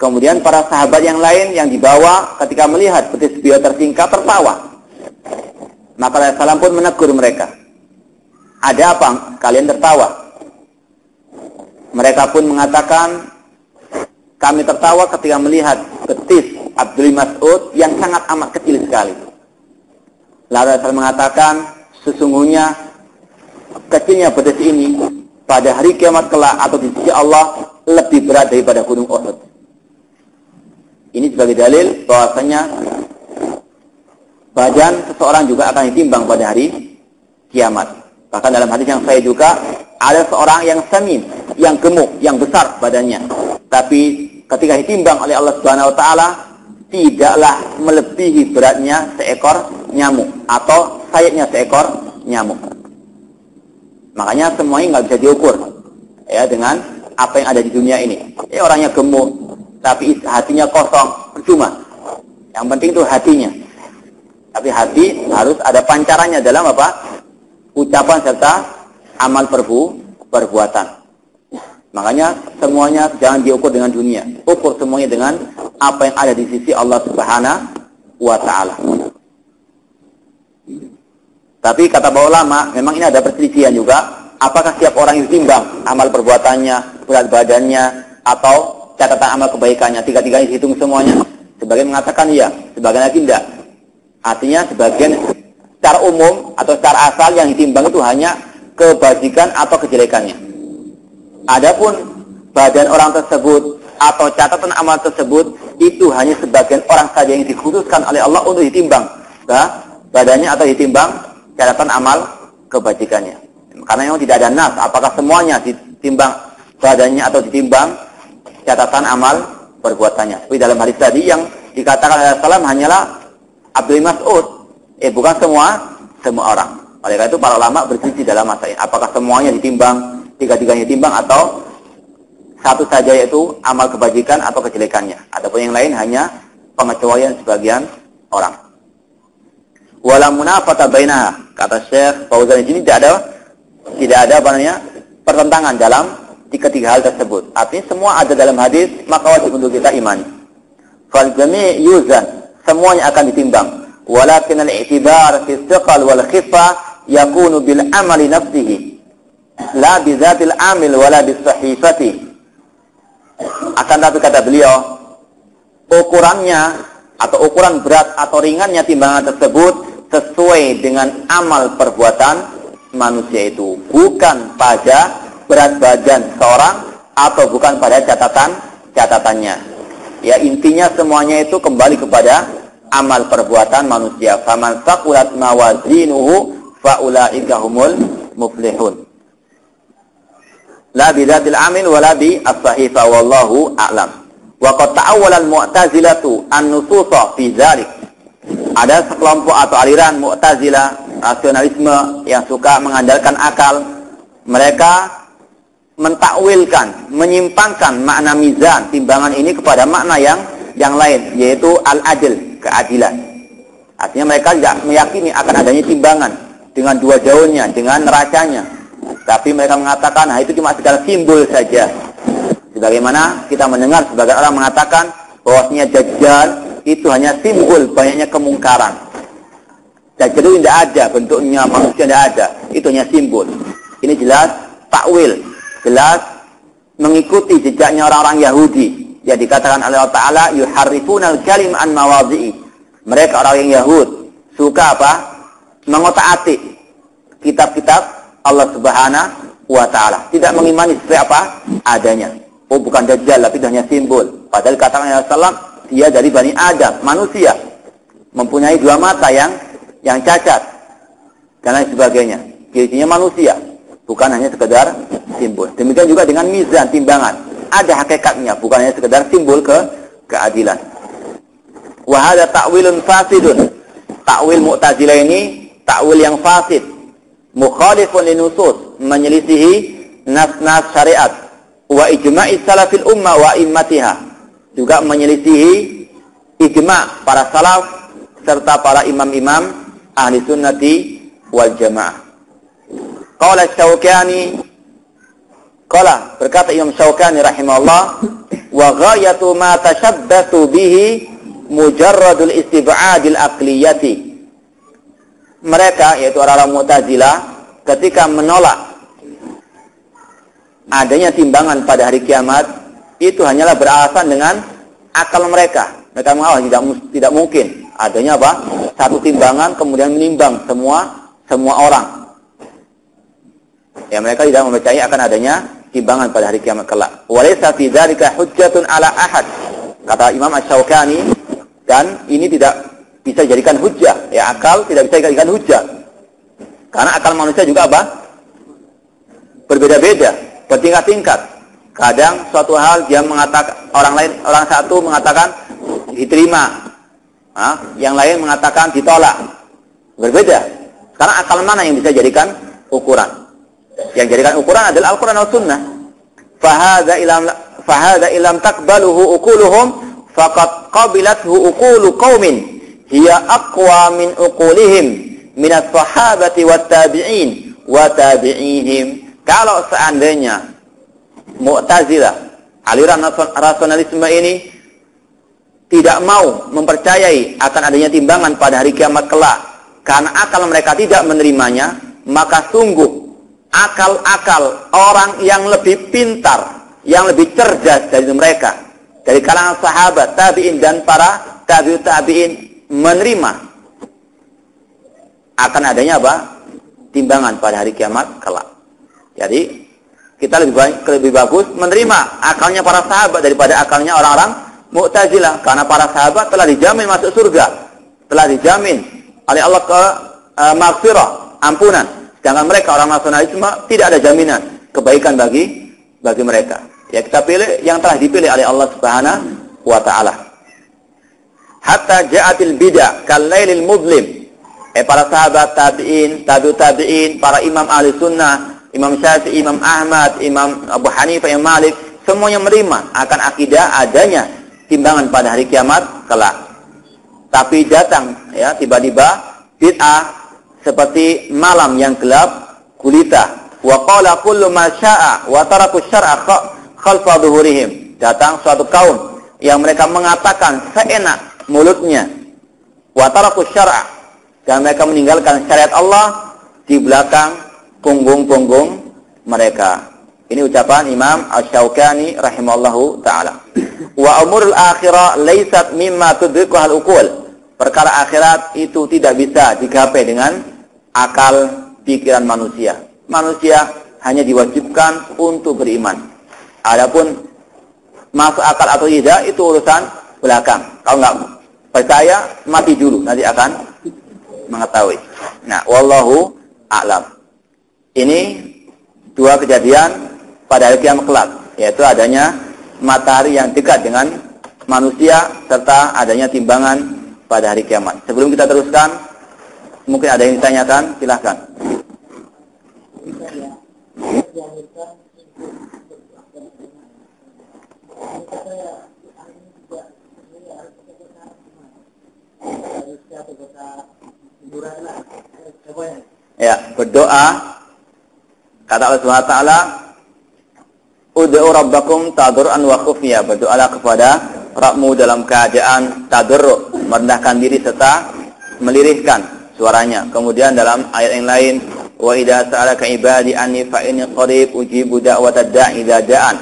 Kemudian para sahabat yang lain yang dibawa ketika melihat betis beliau tersingkap tertawa. Maka Rasulullah pun menegur mereka. Ada apa kalian tertawa? Mereka pun mengatakan kami tertawa ketika melihat betis Abdul Mas'ud yang sangat amat kecil sekali. Lalu saya mengatakan, sesungguhnya kecilnya betis ini pada hari kiamat kelak atau di sisi Allah lebih berat daripada gunung Uhud. Ini sebagai dalil bahwasanya badan seseorang juga akan ditimbang pada hari kiamat. Bahkan dalam hadis yang saya juga ada seorang yang semin, yang gemuk, yang besar badannya. Tapi ketika ditimbang oleh Allah Subhanahu wa taala tidaklah melebihi beratnya seekor nyamuk atau sayapnya seekor nyamuk. Makanya semuanya nggak bisa diukur ya dengan apa yang ada di dunia ini. Ya orangnya gemuk tapi hatinya kosong, percuma. Yang penting itu hatinya. Tapi hati harus ada pancarannya dalam apa? Ucapan serta amal perbu perbuatan. Makanya semuanya jangan diukur dengan dunia. Ukur semuanya dengan apa yang ada di sisi Allah Subhanahu wa taala. Tapi kata para ulama, memang ini ada perselisihan juga. Apakah setiap orang yang ditimbang amal perbuatannya, berat badannya, atau catatan amal kebaikannya, tiga-tiganya dihitung semuanya? Sebagian mengatakan iya, sebagian lagi tidak. Artinya sebagian secara umum atau secara asal yang ditimbang itu hanya kebajikan atau kejelekannya. Adapun badan orang tersebut atau catatan amal tersebut itu hanya sebagian orang saja yang dikhususkan oleh Allah untuk ditimbang bah, badannya atau ditimbang catatan amal kebajikannya. Karena memang tidak ada nas apakah semuanya ditimbang badannya atau ditimbang catatan amal perbuatannya. Tapi dalam hadis tadi yang dikatakan oleh Salam hanyalah Abdul Mas'ud, eh bukan semua semua orang. Oleh karena itu para ulama berselisih dalam masalah ini. Apakah semuanya ditimbang tiga-tiganya timbang atau satu saja yaitu amal kebajikan atau kejelekannya. Adapun yang lain hanya pengecualian sebagian orang. Wala munafata bainaha. Kata Syekh Fauzan di sini tidak ada tidak ada apa namanya pertentangan dalam tiga-tiga hal tersebut. Artinya semua ada dalam hadis, maka wajib untuk kita imani. Fal yuzan. Semuanya akan ditimbang. Walakin al-i'tibar fi wal khifah yakunu bil amali nafsihi la bizatil amil wala bisahifati akan tapi kata beliau ukurannya atau ukuran berat atau ringannya timbangan tersebut sesuai dengan amal perbuatan manusia itu. Bukan pada berat badan seorang atau bukan pada catatan catatannya. Ya intinya semuanya itu kembali kepada amal perbuatan manusia. Faman saqulat mawazinuhu faulaika humul muflihun la bidatil amin wala bi as-sahifa wallahu a'lam. Wa qad ta'awwala al-mu'tazilatu an-nususa fi dzalik. Ada sekelompok atau aliran Mu'tazilah rasionalisme yang suka mengandalkan akal. Mereka mentakwilkan, menyimpangkan makna mizan timbangan ini kepada makna yang yang lain yaitu al-adil, keadilan. Artinya mereka tidak meyakini akan adanya timbangan dengan dua daunnya, dengan neracanya, tapi mereka mengatakan, nah itu cuma sekedar simbol saja. Sebagaimana kita mendengar sebagai orang mengatakan, bahwasanya Dajjal itu hanya simbol banyaknya kemungkaran. Dajjal itu tidak ada, bentuknya manusia tidak ada. Itu hanya simbol. Ini jelas takwil, jelas mengikuti jejaknya orang-orang Yahudi yang dikatakan oleh Allah Taala yuharrifuna al-kalim an mawadhi'i. Mereka orang yang Yahud suka apa? Mengotak-atik kitab-kitab Allah Subhanahu wa taala. Tidak mengimani seperti apa adanya. Oh bukan dajjal tapi hanya simbol. Padahal katakan Rasulullah dia dari Bani Adam, manusia. Mempunyai dua mata yang yang cacat dan lain sebagainya. Cirinya manusia, bukan hanya sekedar simbol. Demikian juga dengan mizan, timbangan. Ada hakikatnya, bukan hanya sekedar simbol ke keadilan. Wahada ta'wilun fasidun. Takwil Mu'tazilah ini takwil yang fasid. Mukhalifun linusus, menyelisihi nas-nas syariat. Wa ijma'i salafil umma wa immatiha. Juga menyelisihi ijma' para salaf serta para imam-imam ahli sunnati wal jamaah. Qala Syaukani Qala berkata Imam Syaukani rahimahullah wa ghayatu ma tashabbatu bihi mujarradul istib'adil aqliyati. Mereka yaitu orang-orang Mu'tazilah ketika menolak adanya timbangan pada hari kiamat itu hanyalah beralasan dengan akal mereka. Mereka mengatakan tidak tidak mungkin adanya apa? Satu timbangan kemudian menimbang semua semua orang. Ya mereka tidak mempercayai akan adanya timbangan pada hari kiamat kelak. Walaysa fi dzalika hujjatun ala ahad. Kata Imam Asy-Syaukani, dan ini tidak bisa jadikan hujah. Ya, akal tidak bisa dijadikan hujah. Karena akal manusia juga apa? Berbeda-beda, bertingkat-tingkat. Kadang suatu hal dia mengatakan orang lain orang satu mengatakan diterima, nah, yang lain mengatakan ditolak. Berbeda. Karena akal mana yang bisa jadikan ukuran? Yang jadikan ukuran adalah Al-Quran dan Sunnah. Fahada ilam fahada ilam takbaluhu ukuluhum faqad qabilathu uqulu qaumin hiya aqwa min uqulihim min as-sahabati wat tabi'in wa tabi'ihim. Kalau seandainya Mu'tazilah aliran rasionalisme ini tidak mau mempercayai akan adanya timbangan pada hari kiamat kelak karena akal mereka tidak menerimanya maka sungguh akal-akal orang yang lebih pintar yang lebih cerdas dari mereka dari kalangan sahabat, tabi'in dan para tabi'ut tabi'in menerima akan adanya apa? Timbangan pada hari kiamat kelak. Jadi kita lebih baik, lebih bagus menerima akalnya para sahabat daripada akalnya orang-orang Mu'tazilah karena para sahabat telah dijamin masuk surga, telah dijamin oleh Allah ke uh, maghfirah, ampunan. Sedangkan mereka orang nasionalisme tidak ada jaminan kebaikan bagi bagi mereka. Ya kita pilih yang telah dipilih oleh Allah Subhanahu wa taala. Hatta ja'atil bid'ah kalailil mudlim. Eh para sahabat tabi'in, tabi'ut tabi'in, para imam ahli sunnah, Imam Syafi'i, Imam Ahmad, Imam Abu Hanifah, Imam Malik, semuanya menerima akan akidah adanya timbangan pada hari kiamat kelak. Tapi datang ya tiba-tiba bid'ah seperti malam yang gelap gulita. Wa qala kullu ma syaa wa taraku syar'a khalfa. Datang suatu kaum yang mereka mengatakan seenak mulutnya. Wa taraku syar'a. Dan mereka meninggalkan syariat Allah di belakang punggung-punggung mereka. Ini ucapan Imam Asy-Syaukani rahimallahu taala. Wa umurul akhirah laisat mimma tudrikuhal uqul. Perkara akhirat itu tidak bisa digapai dengan akal pikiran manusia. Manusia hanya diwajibkan untuk beriman. Adapun masuk akal atau tidak itu urusan belakang. Kalau nggak percaya mati dulu nanti akan mengetahui. Nah, wallahu a'lam. Ini dua kejadian pada hari kiamat kelak, yaitu adanya matahari yang dekat dengan manusia serta adanya timbangan pada hari kiamat. Sebelum kita teruskan, mungkin ada yang ditanyakan, silahkan. Ya, berdoa kata Allah Subhanahu wa taala Ud'u rabbakum tadur'an wa khufya. Berdoalah kepada Rakmu dalam keadaan tadarruk, merendahkan diri serta melirihkan suaranya. Kemudian dalam ayat yang lain, wa idza sa'alaka ibadi anni fa inni qarib ujibu da'watad da'i da'an.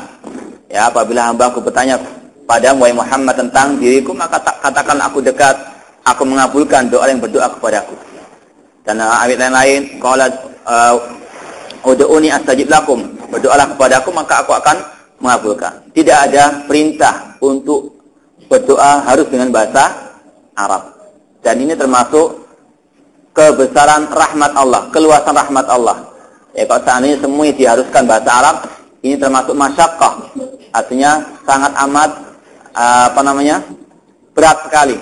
Ya, apabila hamba aku bertanya wahai Muhammad tentang diriku maka katakan aku dekat, aku mengabulkan doa yang berdoa kepadaku. Dan ayat yang lain, qala uh, ud'uni astajib lakum. Berdoalah kepadaku maka aku akan mengabulkan. Tidak ada perintah untuk berdoa harus dengan bahasa Arab. Dan ini termasuk kebesaran rahmat Allah, keluasan rahmat Allah. Ya kalau seandainya semua diharuskan bahasa Arab, ini termasuk masyakkah. Artinya sangat amat uh, apa namanya? berat sekali.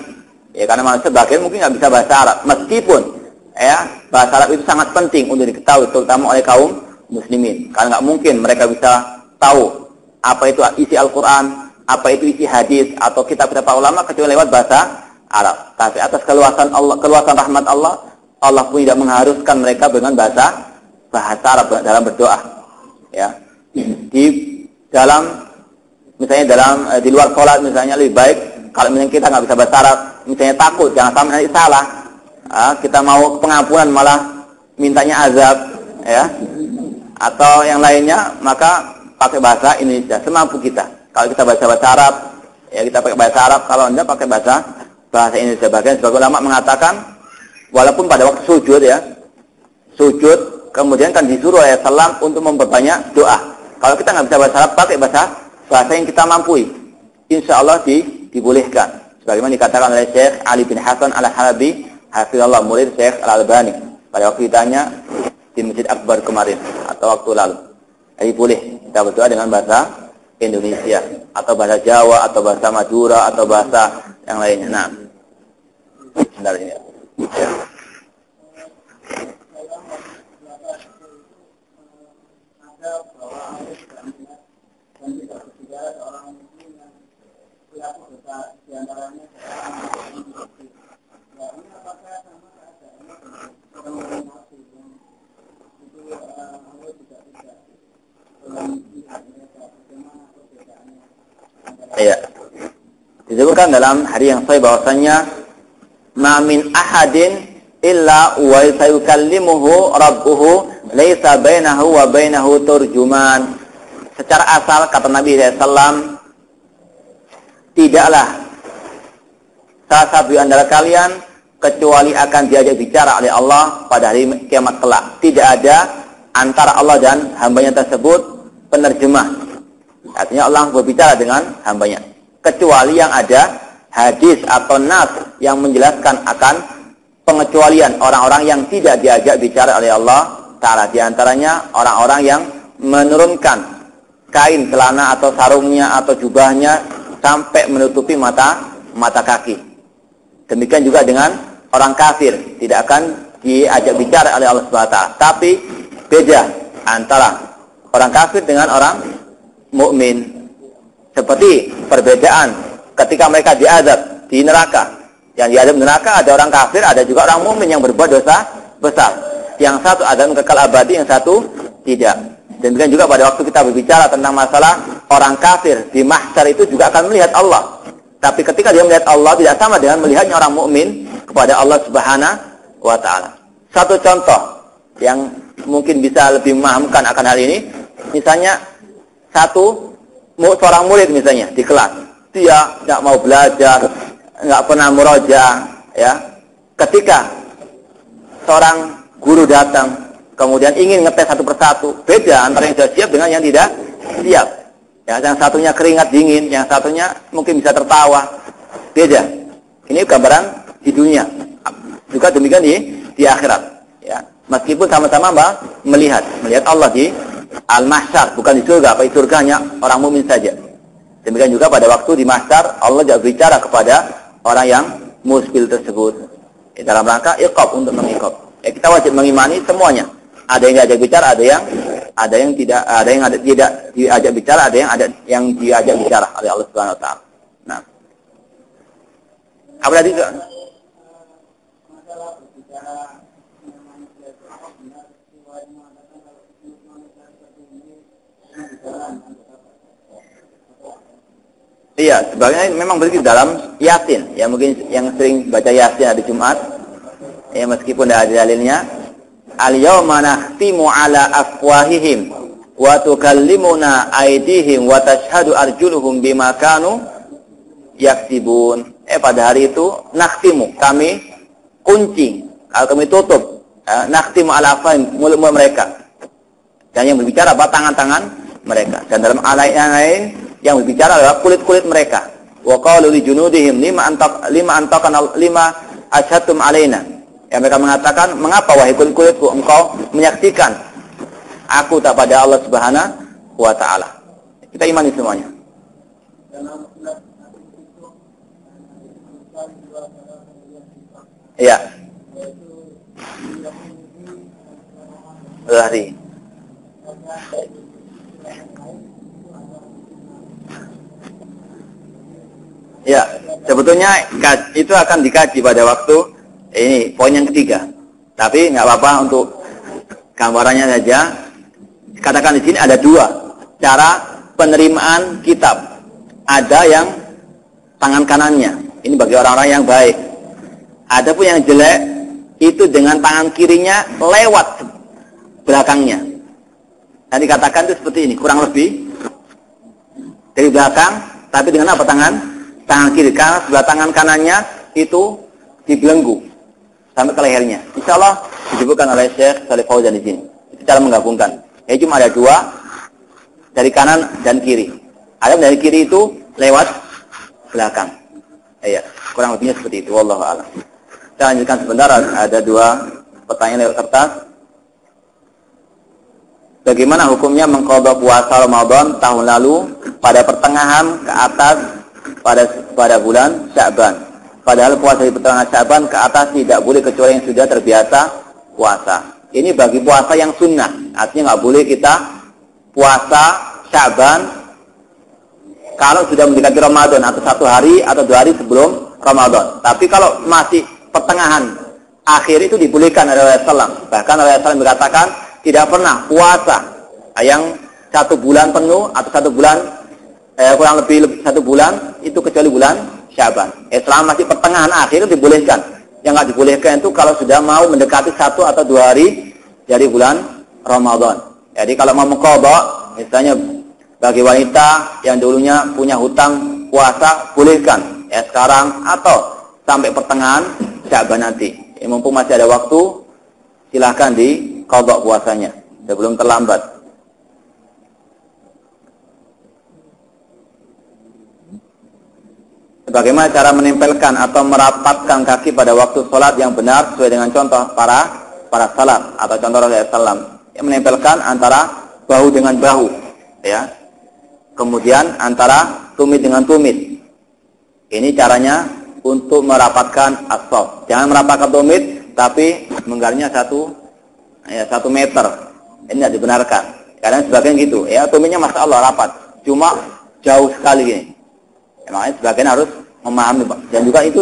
Ya karena manusia sebagian mungkin nggak bisa bahasa Arab, meskipun ya bahasa Arab itu sangat penting untuk diketahui terutama oleh kaum muslimin. Karena nggak mungkin mereka bisa tahu apa itu isi Al-Qur'an, apa itu isi hadis atau kitab-kitab ulama kecuali lewat bahasa Arab. Tapi atas keluasan Allah, keluasan rahmat Allah, Allah pun tidak mengharuskan mereka dengan bahasa bahasa Arab dalam berdoa. Ya. Di dalam misalnya dalam eh, di luar sholat misalnya lebih baik kalau misalnya kita nggak bisa bahasa Arab, misalnya takut jangan sampai nanti salah. Ah, kita mau pengampunan malah mintanya azab, ya. Atau yang lainnya, maka pakai bahasa Indonesia semampu kita. Kalau kita bahasa bahasa Arab, ya kita pakai bahasa Arab. Kalau anda pakai bahasa bahasa Indonesia. Bagian sebagai ulama mengatakan, walaupun pada waktu sujud ya, sujud, kemudian kan disuruh oleh salam untuk memperbanyak doa. Kalau kita nggak bisa bahasa Arab, pakai bahasa bahasa yang kita mampu. Insya Allah di, dibolehkan. Sebagaimana dikatakan oleh Syekh Ali bin Hasan al-Halabi, Hafizullah murid Syekh Al-Albani. Pada waktu ditanya di Masjid Akbar kemarin, atau waktu lalu. Jadi boleh kita berdoa dengan bahasa Indonesia atau bahasa Jawa atau bahasa Madura atau bahasa yang lainnya. Nah, sebentar ini. Ya. Iya. Disebutkan dalam hari yang sahih bahwasanya ma min ahadin illa wa sayukallimuhu rabbuhu laisa bainahu wa bainahu turjuman. Secara asal kata Nabi SAW tidaklah salah satu antara kalian kecuali akan diajak bicara oleh Allah pada hari kiamat kelak. Tidak ada antara Allah dan hambanya tersebut penerjemah Artinya Allah berbicara dengan hambanya. Kecuali yang ada hadis atau nas yang menjelaskan akan pengecualian orang-orang yang tidak diajak bicara oleh Allah Ta'ala. Di antaranya orang-orang yang menurunkan kain celana atau sarungnya atau jubahnya sampai menutupi mata mata kaki. Demikian juga dengan orang kafir tidak akan diajak bicara oleh Allah Subhanahu Tapi beda antara orang kafir dengan orang mukmin. Seperti perbedaan ketika mereka diazab di neraka. Yang diazab di neraka ada orang kafir, ada juga orang mukmin yang berbuat dosa besar. Yang satu ada kekal abadi, yang satu tidak. Demikian juga pada waktu kita berbicara tentang masalah orang kafir di mahsyar itu juga akan melihat Allah. Tapi ketika dia melihat Allah tidak sama dengan melihatnya orang mukmin kepada Allah Subhanahu wa taala. Satu contoh yang mungkin bisa lebih memahamkan akan hal ini, misalnya satu seorang murid misalnya di kelas dia nggak mau belajar nggak pernah muroja ya ketika seorang guru datang kemudian ingin ngetes satu persatu. Beda antara yang sudah siap dengan yang tidak siap. Ya yang satunya keringat dingin yang satunya mungkin bisa tertawa. Beda. Ini gambaran di dunia. Juga demikian di di akhirat. Ya meskipun sama-sama melihat. Melihat Allah di al-mahsyar, bukan di surga, apa di surganya? Orang mukmin saja. Demikian juga pada waktu di mahsyar Allah juga bicara kepada orang yang musbil tersebut. Dalam rangka iqab untuk mengikab. Ya, kita wajib mengimani semuanya. Ada yang diajak bicara, ada yang ada yang tidak, ada yang ada tidak diajak bicara, ada yang ada yang diajak bicara oleh Allah Subhanahu wa taala. Nah. Apa tadi? Iya, sebagainya memang begitu dalam Yasin. Ya mungkin yang sering baca Yasin hari Jumat. Ya meskipun tidak ada dalilnya. Al-yawma nakhtimu ala afwahihim wa tukallimuna aydihim wa tashhadu arjuluhum bima kanu yaktibun. Eh pada hari itu nakhtimu kami kunci atau kami tutup ya, nakhtimu ala afwahihim mulut-mulut mereka. Dan yang berbicara apa tangan-tangan mereka. Dan dalam ayat yang lain yang berbicara adalah kulit-kulit mereka. Wa qalu li junudihim lima antak lima antakan lima asyhatum alaina. Yang mereka mengatakan, "Mengapa wahai kulit-kulitku engkau menyaksikan aku tak pada Allah Subhanahu wa taala?" Kita imani semuanya. Iya. Lari. Ya, sebetulnya itu akan dikaji pada waktu ini poin yang ketiga. Tapi nggak apa-apa untuk gambarannya saja. Katakan di sini ada dua cara penerimaan kitab. Ada yang tangan kanannya. Ini bagi orang-orang yang baik. Ada pun yang jelek itu dengan tangan kirinya lewat belakangnya. Dan dikatakan itu seperti ini, kurang lebih dari belakang, tapi dengan apa tangan? tangan kiri karena sebelah tangan kanannya itu dibelenggu sampai ke lehernya. Insya Allah disebutkan oleh Syekh Salih Fauzan di sini. Cara menggabungkan. Ya cuma ada dua dari kanan dan kiri. Ada dari kiri itu lewat belakang. Iya, kurang lebihnya seperti itu. Wallahu a'lam. Kita lanjutkan sebentar. Ada dua pertanyaan lewat kertas. Bagaimana hukumnya mengkodok puasa Ramadan tahun lalu pada pertengahan ke atas pada pada bulan Sya'ban. Padahal puasa di pertengahan Sya'ban ke atas tidak boleh kecuali yang sudah terbiasa puasa. Ini bagi puasa yang sunnah. Artinya nggak boleh kita puasa Sya'ban kalau sudah mendekati Ramadan atau satu hari atau dua hari sebelum Ramadan. Tapi kalau masih pertengahan akhir itu dibolehkan oleh Rasulullah. Bahkan Rasulullah mengatakan tidak pernah puasa yang satu bulan penuh atau satu bulan eh, kurang lebih, lebih satu bulan itu kecuali bulan Syaban. Eh, selama masih pertengahan akhir dibolehkan. Yang nggak dibolehkan itu kalau sudah mau mendekati satu atau dua hari dari bulan Ramadan. Jadi kalau mau mengkodok, misalnya bagi wanita yang dulunya punya hutang puasa, bolehkan ya sekarang atau sampai pertengahan Syaban nanti. Ya, mumpung masih ada waktu, silahkan di kodok puasanya sebelum terlambat. Bagaimana cara menempelkan atau merapatkan kaki pada waktu sholat yang benar sesuai dengan contoh para para salam atau contoh Rasulullah yang menempelkan antara bahu dengan bahu, ya. Kemudian antara tumit dengan tumit. Ini caranya untuk merapatkan asal. Jangan merapatkan tumit, tapi menggalnya satu ya satu meter. Ini tidak dibenarkan. Karena sebagian gitu, ya tumitnya masya rapat, cuma jauh sekali ini. Ya, makanya sebagian harus memahami Pak. Dan juga itu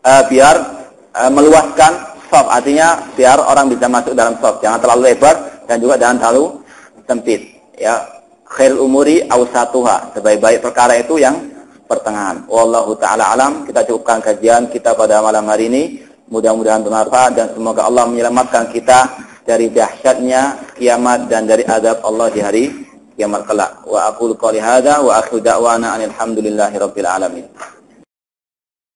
uh, biar uh, meluaskan soft, artinya biar orang bisa masuk dalam soft. Jangan terlalu lebar dan juga jangan terlalu sempit. Ya, khair umuri awsatuha. Sebaik-baik perkara itu yang pertengahan. Wallahu taala alam. Kita cukupkan kajian kita pada malam hari ini. Mudah-mudahan bermanfaat dan semoga Allah menyelamatkan kita dari dahsyatnya kiamat dan dari adab Allah di hari kiamat kelak. Wa aqulu qouli hadza wa akhiru da'wana alhamdulillahi rabbil alamin.